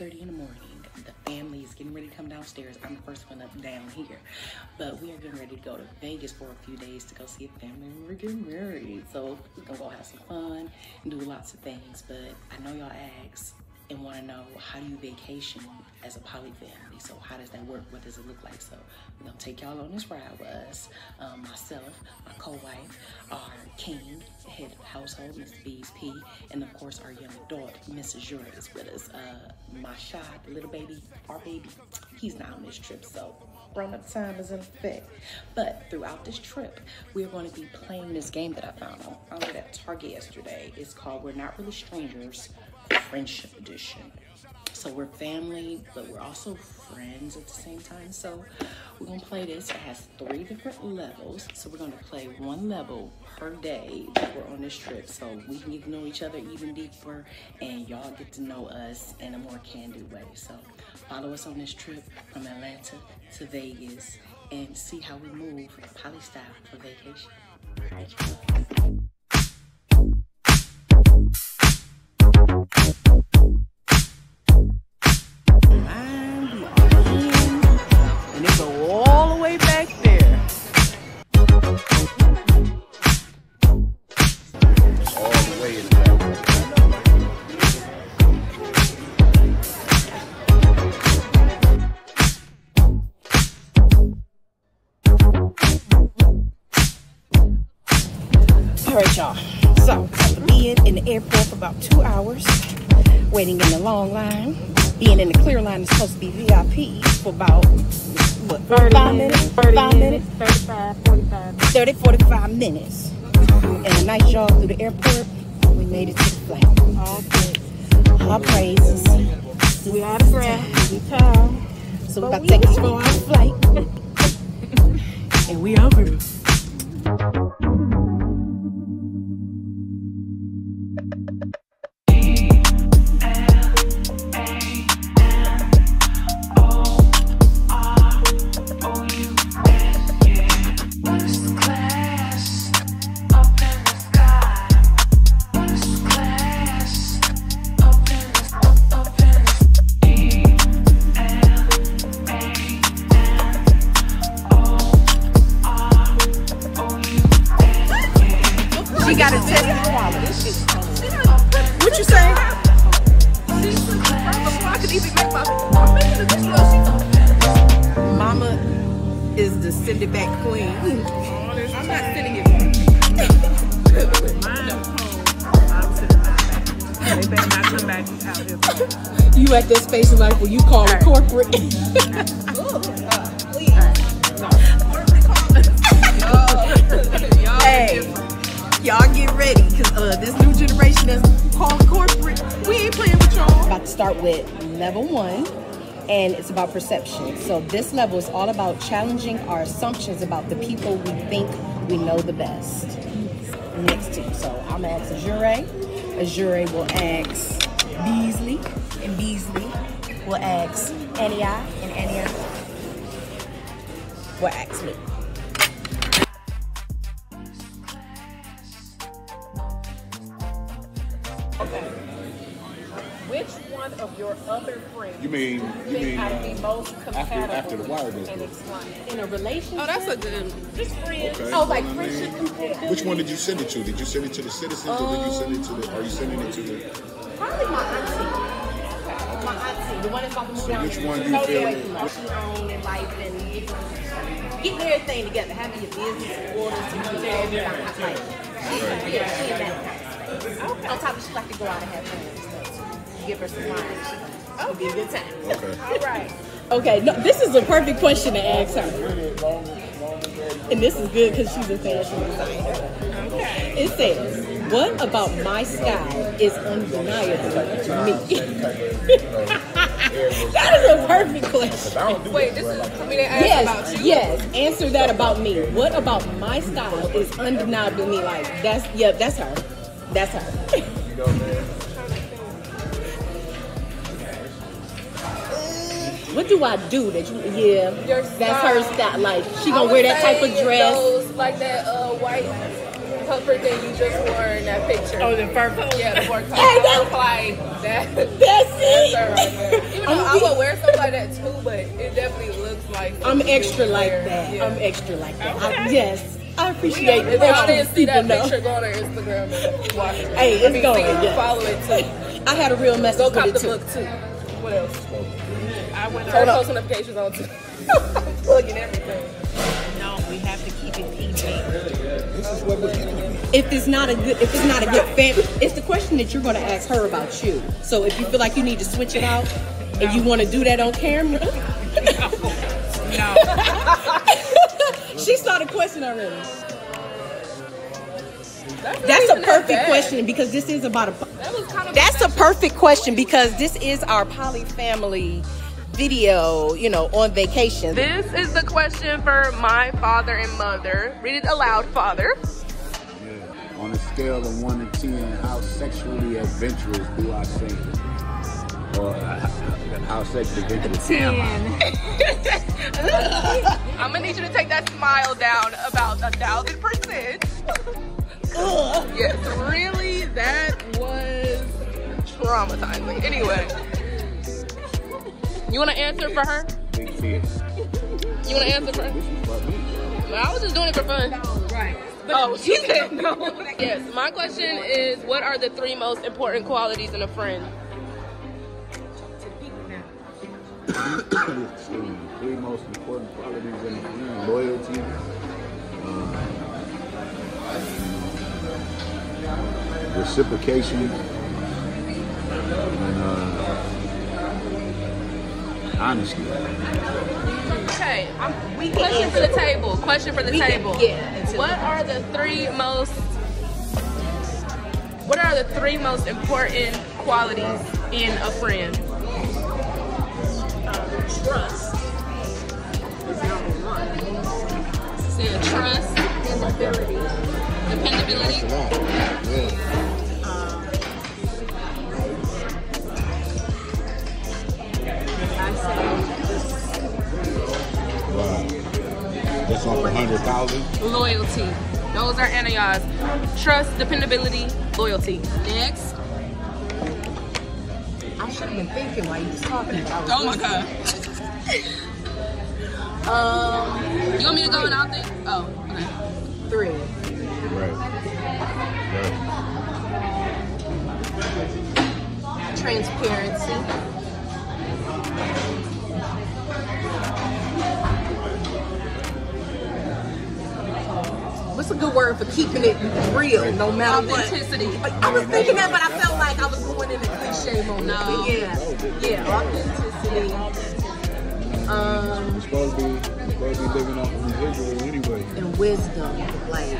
5.30 in the morning. The family is getting ready to come downstairs. I'm the first one up down here. But we are getting ready to go to Vegas for a few days to go see a family. We're getting married. So we're gonna go have some fun and do lots of things. But I know y'all ask and want to know how do you vacation as a poly family? So how does that work? What does it look like? So we're gonna take y'all on this ride with us. Um, myself, my co-wife, our king, head of household, Mr. Beez P, and of course our young daughter, Mrs. Jura is with us. Uh, my shot, the little baby, our baby, he's not on this trip, so grown-up time is in effect. But throughout this trip, we're going to be playing this game that I found on, it at Target yesterday. It's called We're Not Really Strangers, Friendship Edition. So we're family, but we're also friends at the same time. So we're gonna play this. It has three different levels. So we're gonna play one level per day that we're on this trip. So we can get to know each other even deeper and y'all get to know us in a more candid way. So follow us on this trip from Atlanta to Vegas and see how we move poly style for vacation. All right, y'all. So, after being in the airport for about two hours, waiting in the long line, being in the clear line is supposed to be VIP for about, what, 45 minutes? 45 minutes? 35, 45. 30, 45 minutes. And a nice jog through the airport, we made it to the flight. All good. All praises. We out of breath. We tired. So, we're about to take this for our flight. and we over. And it's about perception. So this level is all about challenging our assumptions about the people we think we know the best. Next you. So I'm gonna ask Azure. Azure will ask Beasley, and Beasley will ask Ania, and Ania will ask me. You mean you think mean uh, most after after the wire goes through? In a relationship? Oh, that's a good. Just friends. Okay. Oh, like I mean, friendship compatibility? Which one did you send it to? Did you send it to the citizens or did you send it to the? Are you sending it to the? Probably my auntie. My auntie, the one that's about to move So down which here. one She's you totally feel- away she own in life and getting everything together, having your business orders and everything. Like, she's yeah, she in that kind of space. On top of she like to go out and have fun and stuff. Give her some wine. It'll be a good time. Okay. All right. Okay, no, this is a perfect question to ask her. And this is good because she's a fashion designer. Okay. It says, What about my style is undeniable to me? that is a perfect question. Wait, this is for me to ask Yes, about you. yes. Answer that about me. What about my style is undeniable to me? Like that's yeah, that's her. That's her. What do I do that you? Yeah, Your that's her style. style. Like she gonna wear that type of dress. Those, like that uh, white comfort than you just wore in that picture. Oh, the fur coat. Yeah, the work coat. Hey, I was like, that, That's that's it. her right there. Even though I would wear something like that too, but it definitely looks like I'm extra like wear. that. Yeah. I'm extra like that. I, yes, I appreciate If y'all didn't see that People know. picture, go on her Instagram and watch. Hey, I it's mean, going, see, yeah. Follow it too. I had a real message Go with cop the too. book too. What else? I went Turn on. post notifications on too. I'm plugging everything. No, we have to keep it PG. This is what we're. If it's not a good, if it's not a good family, it's the question that you're going to ask her about you. So if you feel like you need to switch it out, and you want to do that on camera, No. she saw the question already. That's, That's a even that perfect question because this is about a. That was kind of That's a perfect question because this is our poly family video, you know, on vacation. This is the question for my father and mother. Read it aloud, father. Yeah. On a scale of one to ten, how sexually adventurous do I seem? Or uh, how sexually adventurous am I? I'm gonna need you to take that smile down about a thousand percent. yes, really, that was traumatizing. Anyway, you wanna answer for her? You wanna answer for her? This me. I was just doing it for fun. Right. Oh, she said no. yes, my question is what are the three most important qualities in a friend? Three most important qualities in a friend: loyalty, uh, reciprocation, and uh, honesty. Okay, I'm, we question for the table. Question for the table. yeah, What are the three most? What are the three most important qualities in a friend? Trust. Said trust, Dependability. dependability. That's off hundred thousand. Loyalty. Those are Anayas. Trust, dependability, loyalty. Next. I should have been thinking while you was talking. I was Oh my god. Um, You want me to go and I'll think? Oh, okay. three. Right. Right. Transparency. What's a good word for keeping it real, no matter what? Authenticity. I was thinking that, but I felt like I was going in a cliche moment. No. Yeah, yeah, authenticity. Um, You're supposed to be, you're supposed to be living off of residual anyway. and wisdom. Like,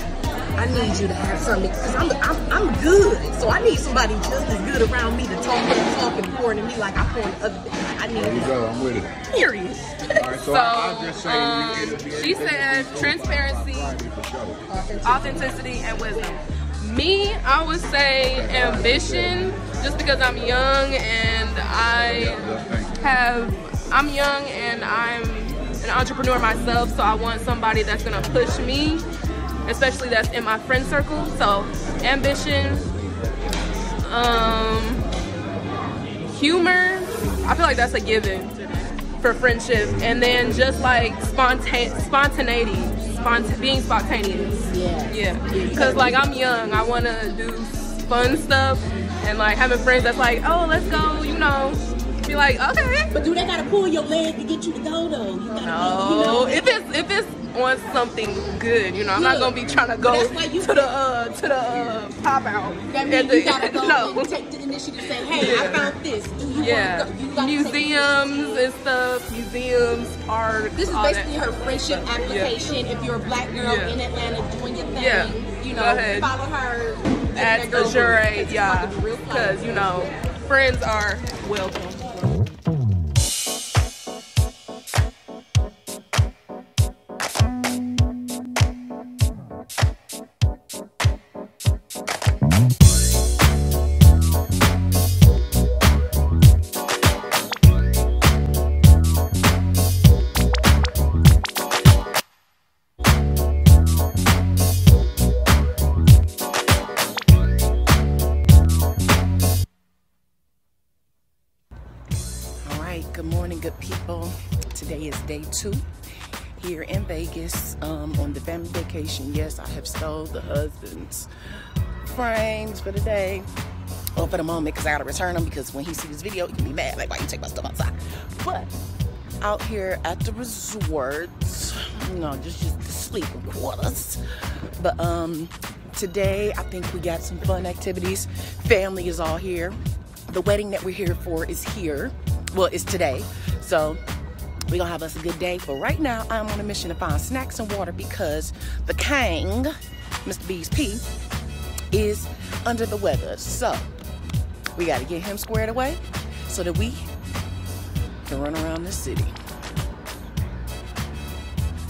I need you to have something because I'm, I'm I'm good. So I need somebody just as good around me to talk to talk and pour into me like I pour into other people. Like, I There you need go. I'm with it. period. All right. So, So, I'll just say um, she said transparency, Friday authenticity, and wisdom. Me, I would say ambition, just because I'm young and I have, I'm young and I'm an entrepreneur myself, so I want somebody that's gonna push me, especially that's in my friend circle. So, ambition, um, humor, I feel like that's a given for friendship, and then just like spontan- spontaneity, spont- being spontaneous. Yeah. Yeah, because like I'm young, I want to do fun stuff, and like having friends that's like, oh, let's go, you know, be like, okay. But do they gotta pull your leg to get you to go though? You gotta, No, you know. if it's if it's on something good, you know, I'm not gonna be trying to go But that's why you- to the uh to the uh, pop out. that at means the- you gotta go no. and take the initiative. Say, hey, I found this. You Yeah, go? You gotta take- museums and stuff, museums, parks. This is basically her friendship application. If you're a black girl Yeah. in Atlanta doing your thing, Yeah. you know, follow her at girl Azure, yeah, fucking real fun. because you know, friends are welcome. Today is day two here in Vegas um, on the family vacation. Yes, I have stole the husband's frames for the day or for the moment because I gotta return them because when he sees this video, he can be mad. Like, why you take my stuff outside? But out here at the resort, you know, just just the sleeping quarters. But um, today I think we got some fun activities. Family is all here. The wedding that we're here for is here. Well, it's today. So we're gonna have us a good day. But right now, I'm on a mission to find snacks and water because the Kang, Mr. Beez P, is under the weather. So we gotta get him squared away so that we can run around the city.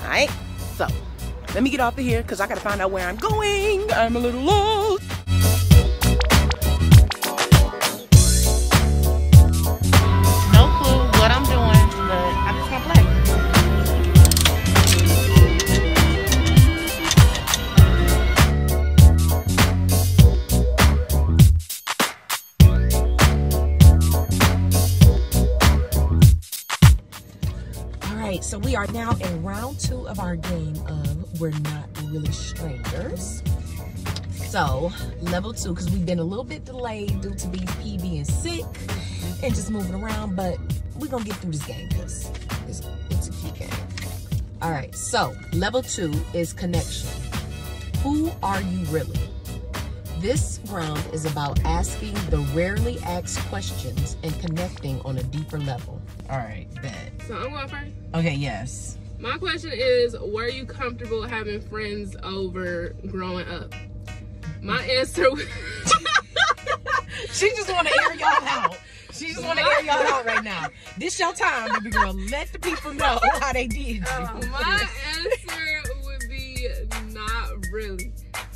Alright? So let me get off of here because I gotta find out where I'm going. I'm a little lost. We are now in round two of our game of We're Not Really Strangers. So, level two, because we've been a little bit delayed due to BP being sick and just moving around, but we're going to get through this game because it's, it's a key game. All right, so level two is connection. Who are you really? This round is about asking the rarely asked questions and connecting on a deeper level. All right, bet. So I'm going first. Okay, yes. My question is, were you comfortable having friends over growing up? My answer She just want to air y'all out. She just want to air y'all out right now. This your time, baby girl. Let the people know how they did you. Uh, my answer would be not really.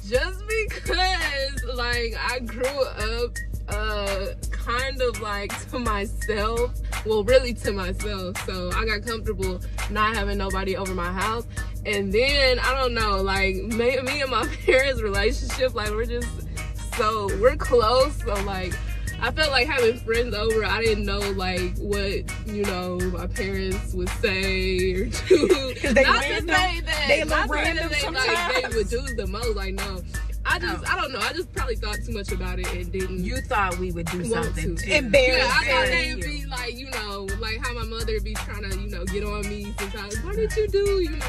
Just because like I grew up uh kind of like to myself. Well really to myself. So I got comfortable not having nobody over my house. And then I don't know, like me, me and my parents' relationship, like we're just so we're close. So like I felt like having friends over, I didn't know like what, you know, my parents would say or do. they not random. to say that They not to say random that they, like, they would do the most. Like no. I just oh. I don't know. I just probably thought too much about it and didn't You thought we would do something to. too. Embarrassed. Yeah, I thought they'd be like, you know, like how my mother be trying to, you know, get on me sometimes. What did you do? You know,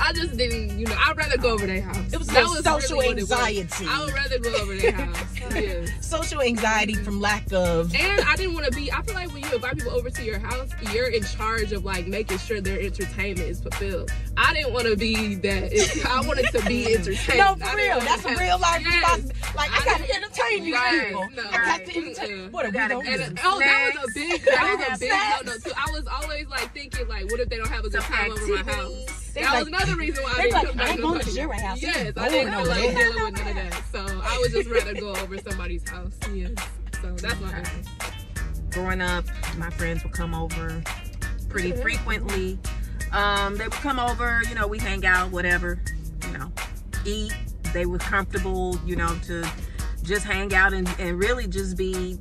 I just didn't, you know, I'd rather go over their house. It was That no social really what was. anxiety. I would rather go over their house. yeah. Social anxiety from lack of. And I didn't want to be. I feel like when you invite people over to your house, you're in charge of like making sure their entertainment is fulfilled. I didn't want to be that. I wanted to be entertained. No, for real. That's a real life Yes. responsibility. Like, I I gotta entertain these Right, people. no. I got Right. to entertain. What are we Gotta gonna do? Oh, that was a big, that was a big no no too. I was always like thinking like, what if they don't have a good Some time over my house? They that like- was another reason why I didn't like, come I back ain't going to your house. Yes, I didn't like dealing with none of that. So I would just rather go over somebody's house. Yes. So that's my growing up, my friends would come over pretty frequently. Um, they would come over, you know, we hang out, whatever, you know, eat. They were comfortable, you know, to just hang out and, and really just be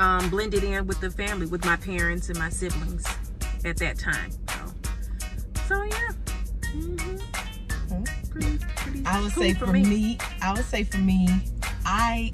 um, blended in with the family, with my parents and my siblings at that time. I would cool say for me, I would say for me, I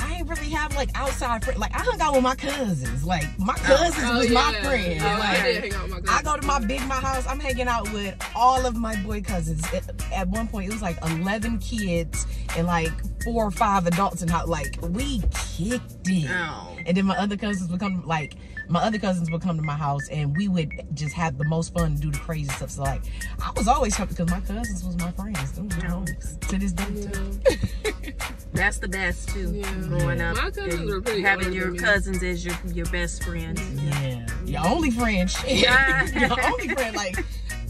I ain't really have like outside friends. Like I hung out with my cousins. Like my oh, cousins Oh, was my friend. Oh, I like, did hang out with my I go to my big my house. I'm hanging out with all of my boy cousins. At, at one point, it was like 11 kids and like four or five adults and how like we kicked it. Oh. And then my other cousins would come like my other cousins would come to my house and we would just have the most fun and do the crazy stuff. So like I was always happy because my cousins was my friends. Them was my homies. To this day too. That's the best too. Yeah. Growing up, My cousins were pretty having your cousins as your your best friends. Yeah. Your only friend. Shit. Yeah. Your only friend. Like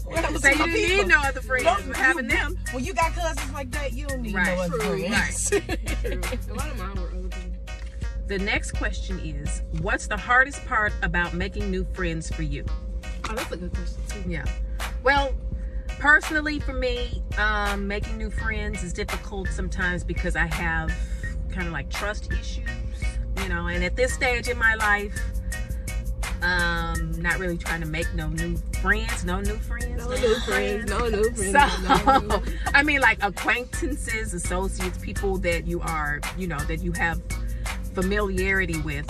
when So you my didn't people. need no other friends. No, but having you- them. When you got cousins like that, you don't need Right. no other True, friends. True. A lot of mine were older. The next question is, what's the hardest part about making new friends for you? Oh, that's a good question too. Yeah. Well, personally for me, um, making new friends is difficult sometimes because I have kind of like trust issues, you know, and at this stage in my life, Um, not really trying to make no new friends, no new friends. No new friends, no new friends. So, no I mean, like acquaintances, associates, people that you are, you know, that you have familiarity with.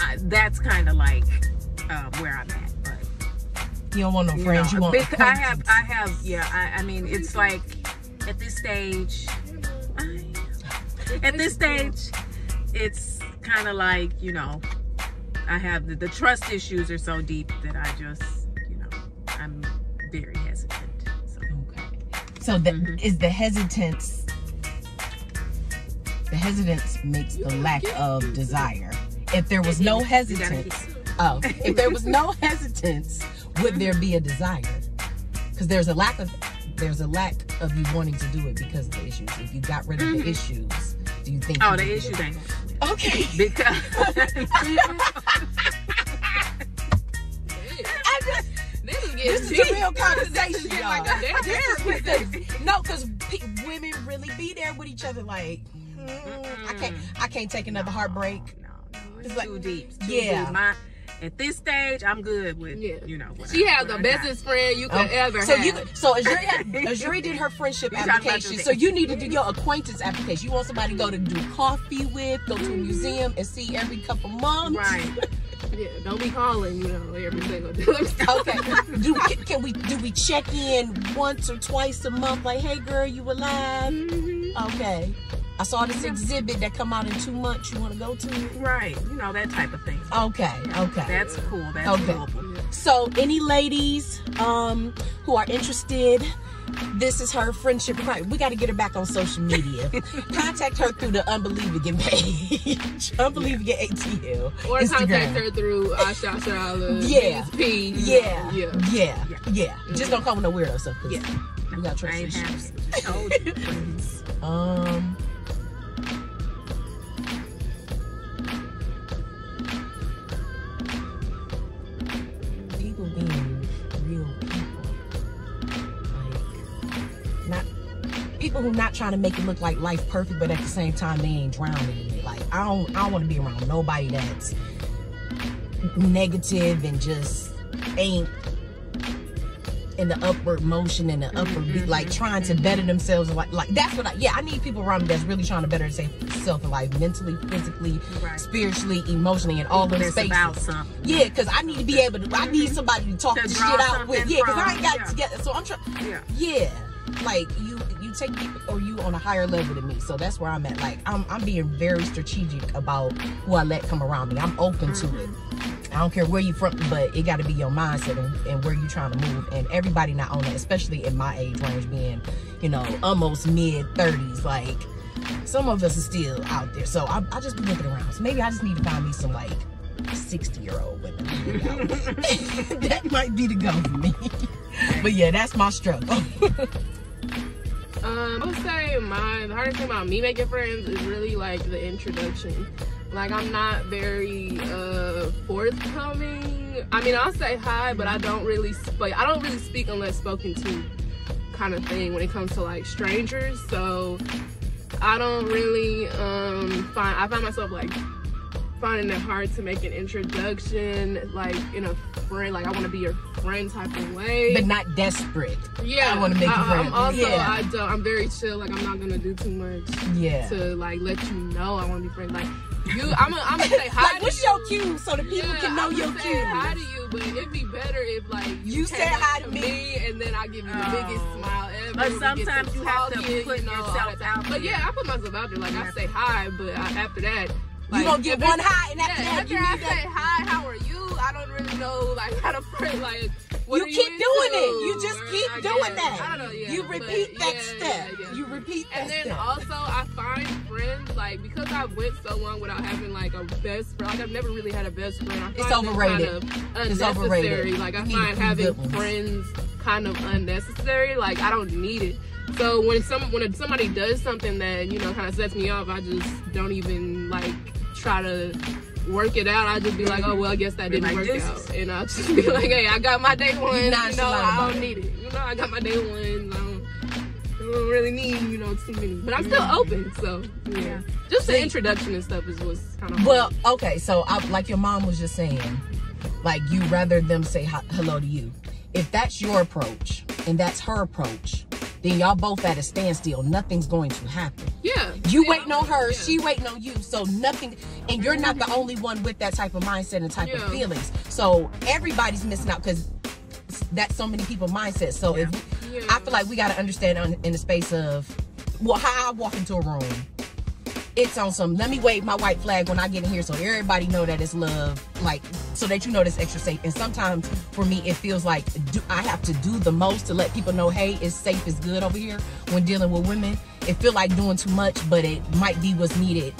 Uh, that's kind of like um, where I'm at. But You don't want no you friends. know, you want big- I have. I have, yeah. I, I mean, it's like at this stage, I, at this stage, it's kind of like you know, I have the, the trust issues are so deep that I just, you know, I'm very hesitant. So. Okay. So the, Mm-hmm. is the hesitance the hesitance makes the lack of desire. If there was no hesitance, oh, if there was no hesitance, would there be a desire? Because there's a lack of there's a lack of you wanting to do it because of the issues. If you got rid of the issues, do you think? Mm-hmm. Oh, you the issue do issues it? ain't. Okay. Because just, This is this is a real conversation, y'all. like a damn This is no, because women really be there with each other. Like, mm, I can't, I can't take another heartbreak. no, no, It's it's like- too deep. It's too Yeah. deep. My, at this stage, I'm good with Yeah. you know. She I- has the I got. bestest friend you could Um, ever so have. you so Azuri, had- Azuri did her friendship We talking application. So you need to do your acquaintance application. You want somebody to go to do coffee with, go to a museum and see every couple months. Right. yeah, don't be calling, you know, every single day. Okay. Do can, can we do we check in once or twice a month? Like, hey girl, you alive? Okay. I saw this exhibit that come out in two months. You want to go to? Right. You know that type of thing. Okay. Okay. That's cool. That's Okay. doable. So, any ladies um, who are interested, this is her friendship. requirement. We got to get her back on social media. Contact her through the Unbelievable page, Unbelievable ATL, or Instagram. contact her through Asha Shala, Yeah. BSP. Yeah, yeah. yeah, yeah, Just don't come with no weirdo stuff. Yeah. we got trust issues. Um. People who not trying to make it look like life perfect, but at the same time they ain't drowning in. Like I don't, I don't want to be around nobody that's negative and just ain't in the upward motion and the upward beat, like trying to better themselves. Like, like that's what I. Yeah, I need people around me that's really trying to better themselves in life, mentally, physically, Right. spiritually, emotionally, and all those spaces. Yeah, because I need to be able to. I need somebody to talk To the shit out with. Yeah, because I ain't got it yeah. together. So I'm trying. Yeah. Yeah, like you, you take or you on a higher level than me. So that's where I'm at. Like I'm, I'm being very strategic about who I let come around me. I'm open to it. I don't care where you from, but it got to be your mindset and, and where you trying to move. And everybody not on that, especially in my age range, being, you know, almost mid 30s. Like some of us are still out there. So I, I just be looking around. So maybe I just need to find me some like 60 year old women. that might be the go for me. but yeah, that's my struggle. Um, I would say my the hardest thing about me making friends is really like the introduction. Like I'm not very uh forthcoming. I mean, I'll say hi, but I don't really speak. I don't really speak unless spoken to, kind of thing when it comes to like strangers. So I don't really um find. I find myself like finding it hard to make an introduction, like in a friend. Like I want to be your friend type of way. but not desperate. Yeah, I wanna make you I, friends. I'm also, Yeah. I don't. I'm very chill. Like I'm not gonna do too much Yeah. to like let you know I want to be friends. Like you, I'm gonna, I'm gonna say hi like, to what's you. your cue so the people Yeah, can know I'm your gonna say cue? hi to you, but it'd be better if like you, You came said hi to me. and then I give you the Oh. biggest smile ever. But sometimes you have to put you know, yourself that. out But yeah, I put myself out there. Like I say hi, but I, after that. You Like, gonna get one high and after yeah, that, after you I say hi, how are you? I don't really know like how to pray. Like what You keep into? doing it. You just Or keep I doing guess. that. Know. Yeah, you repeat that yeah, step. yeah. You repeat that And then step. also, I find friends like because I went so long without having like a best friend. Like I've never really had a best friend. It's overrated. Kind of It's overrated. Like I You find having friends kind of unnecessary. Like I don't need it. So when some when somebody does something that you know kind of sets me off, I just don't even like try to work it out. I just be like, oh well, I guess that didn't like, work out, and I'll just be like, hey, I got my day one. You know, I don't it. need it. You know, I got my day one. I don't, I don't really need you know too many, but I'm still mm-hmm. open. So yeah, just the introduction and stuff is what's kind of Well, okay, so I, like your mom was just saying, Like you rather them say hi- hello to you. If that's your approach and that's her approach, then y'all both at a standstill. Nothing's going to happen. Yeah. You Yeah, waiting on her, yeah. she waiting on you. So nothing, and you're not the only one with that type of mindset and type Yeah. of feelings. So everybody's missing out because that's so many people mindset. So if. I feel like we got to understand on, in the space of, well, how I walk into a room, it's on some. Let me wave my white flag when I get in here, so everybody know that it's love. Like so that you know that's extra safe. And sometimes for me, it feels like do, I have to do the most to let people know, hey, it's safe, it's good over here when dealing with women. It feel like doing too much, but it might be what's needed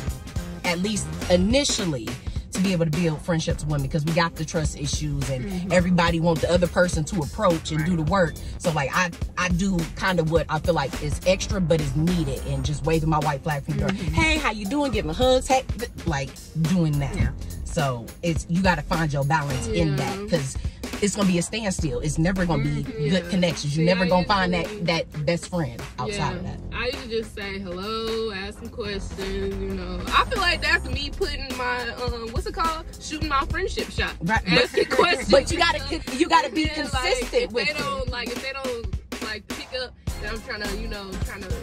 at least initially to be able to build friendships with women because we got the trust issues and Mm-hmm. everybody want the other person to approach and do the work. So like i i do kind of what i feel like is extra but is needed and just waving my white flag from the door. Hey how you doing? Giving hugs hey like doing that. Mm-hmm. Yeah. so it's you got to find your balance in that because it's gonna be a standstill. It's never gonna be Mhm, good connections. You're never gonna find that that best friend outside of that I used to just say hello, ask some questions, you know. I feel like that's me putting my um what's it called? Shooting my friendship shot. Right, but- Asking questions. but you gotta you gotta be And then, like, consistent if with they it. don't like if they don't like pick up that I'm trying to, you know, trying to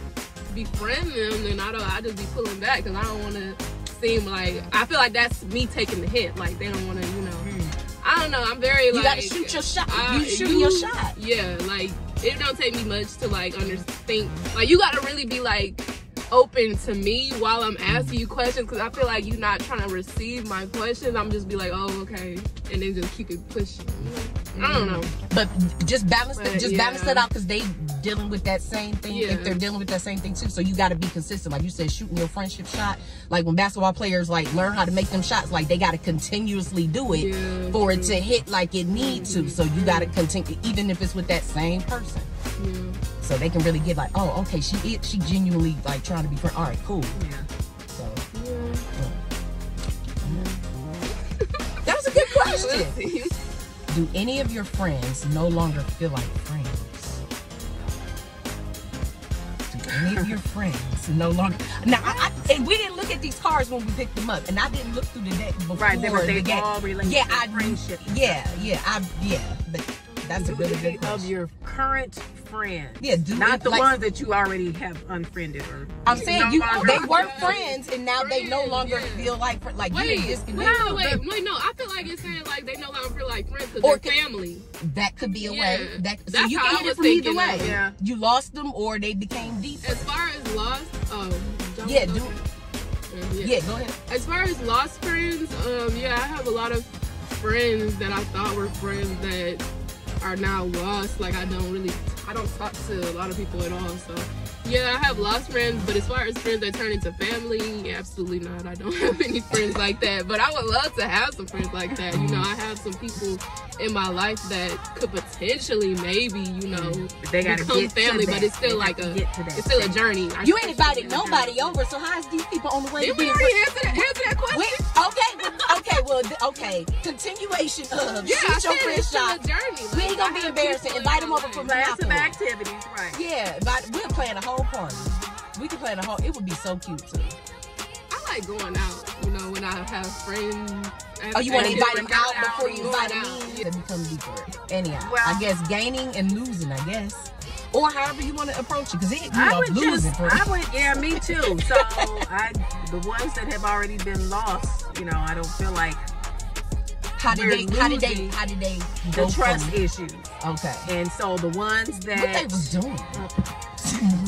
befriend them, then I don't I just be pulling back because I don't wanna seem like I feel like that's me taking the hit. Like they don't wanna, you know. I don't know. I'm very You like gotta shoot your shot. I- You shooting your shot. Yeah, like it don't take me much to like understand. Like you gotta really be like open to me while I'm asking you questions because I feel like you're not trying to receive my questions. I'm just be like, oh okay, and then just keep it pushing. I don't know. But just balance it, But, just yeah. balance it out because they dealing with that same thing. Yeah. If they're dealing with that same thing too, so you got to be consistent. Like you said, shooting your friendship shot. Like when basketball players like learn how to make them shots, like they got to continuously do it Yeah, for it to hit like it needs to. So you got to continue, even if it's with that same person. Yeah. So they can really get like, oh, okay, she is, she genuinely like trying to be friend. All right, cool. Yeah. So Yeah. that was a good question. Do any of your friends no longer feel like friends? Do any of your friends no longer? Now, I, I, and we didn't look at these cards when we picked them up, and I didn't look through the deck before Right, they were- they the all related yeah, I, friendship. Yeah, yeah, I, yeah. But that's a really good of your current friends. Yeah, do not it the like- ones that you already have unfriended or. I'm saying no you. They were friends, and now they no longer yeah. feel like like you Wait, didn't wait, no, wait, wait, no. I feel like it's saying like they no longer feel like friends because Or they're could- family. That could be a way. That so that's you can hit it from either way. of. Yeah. You lost them, or they became deeper. As far as lost, oh, Yeah, do yeah. yeah. Go ahead. As far as lost friends, um, yeah, I have a lot of friends that I thought were friends that are now lost. Like I don't really, I don't talk to a lot of people at all. So yeah, I have lost friends, but as far as friends that turn into family, absolutely not. I don't have any friends like that. But I would love to have some friends like that. You know, I have some people in my life that could potentially, maybe, you know, mm-hmm. They gotta become get family, that. but it's still They like a, get to that it's still a journey. I You ain't invited nobody journey. over, so how's these people on the way to Did we being already answer that, answer that question? Wait, okay, okay, well, okay. Continuation of Yeah, I shoot your said friend shot. a journey. We ain't gonna I be have embarrassing. Invite in Invite 'em my over life. for Plan some activities, right? Yeah, but we're playing a whole party. We can plan a whole. It would be so cute too. I like going out, you know, when I have friends. Oh, you want to and invite them different out before you going invite them out. in? To become deeper. Anyhow, Well- I guess gaining and losing. I guess, or however you want to approach it, because it you I know would losing. just, for I would, yeah, me too. So I, the ones that have already been lost, you know, I don't feel like how did they? How did they? How did they? the trust issues. Okay. And so the ones that What they that was doing?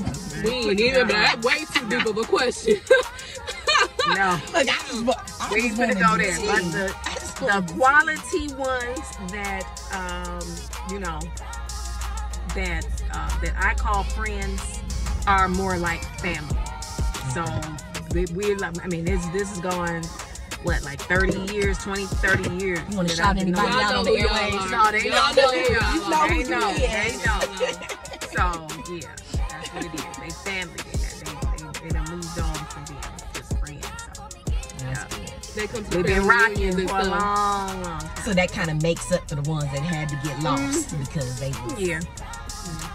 We ain't even, but that's way too deep of a question. no, Look, I just, I we just ain't gonna go to there. But the the wanted to quality ones that um, you know that uh, that I call friends are more like family. So we, we like- I mean this this is going what like 30 years 20 30 years You wanna shout anybody knowing- out on the Y'all know who airwaves? y'all No, they know know who who y'all y'all know are. they know is. they know so yeah that's what it is they family they they, they, moved on from being just friends so yeah. They come we've been rocking for a long long time. So that kind of makes up for the ones that had to get lost because they was, yeah.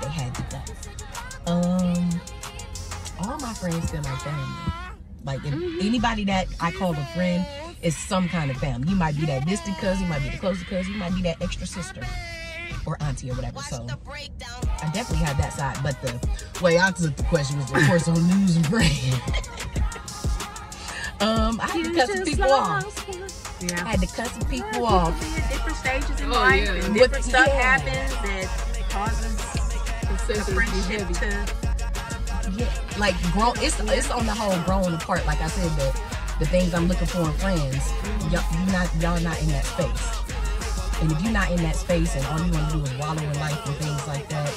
they had to go. Um, all my friends feel like family. Like if anybody that I call a friend, is some kind of family. You might be that distant cousin, you might be the closest cousin, you might be that extra sister or auntie or whatever. So I definitely had that side. But the way I took the question was, of course, on news and bread. um, I had to cut some people off. I Yeah. had to cut some people off. Be at different stages in Oh, life, yeah. and What- different stuff yeah. happens that causes the Sensitive, friendship heavy. to. Yeah, like grow. It's it's on the whole growing apart. Like I said, the the things I'm looking for in friends, y'all not y'all not in that space. And if you're not in that space, and all you want to do is wallow in life and things like that,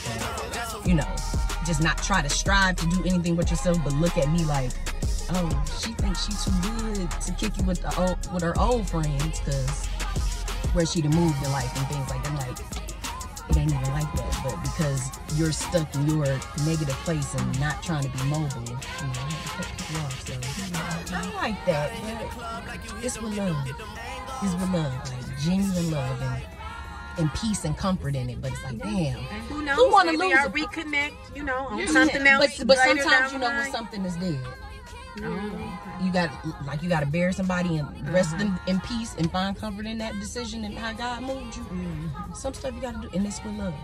and you know, just not try to strive to do anything with yourself, but look at me like, oh, she thinks she's too good to kick you with the old, with her old friends, cause where she'd have moved in life and things like that. Like, it ain't even like that. But because you're stuck in your negative place and not trying to be mobile, you know. So I like that. But it's with love. It's with love, like genuine love and and peace and comfort in it. But it's like, damn. And who knows? Who wanna maybe lose I'll reconnect. You know, on Yeah. something else. But, but sometimes you know when something is dead. Oh, You got like you got to bury somebody and rest Uh-huh. in, in peace and find comfort in that decision and how God moved you. Mm-hmm. Some stuff you got to do, and it's with love.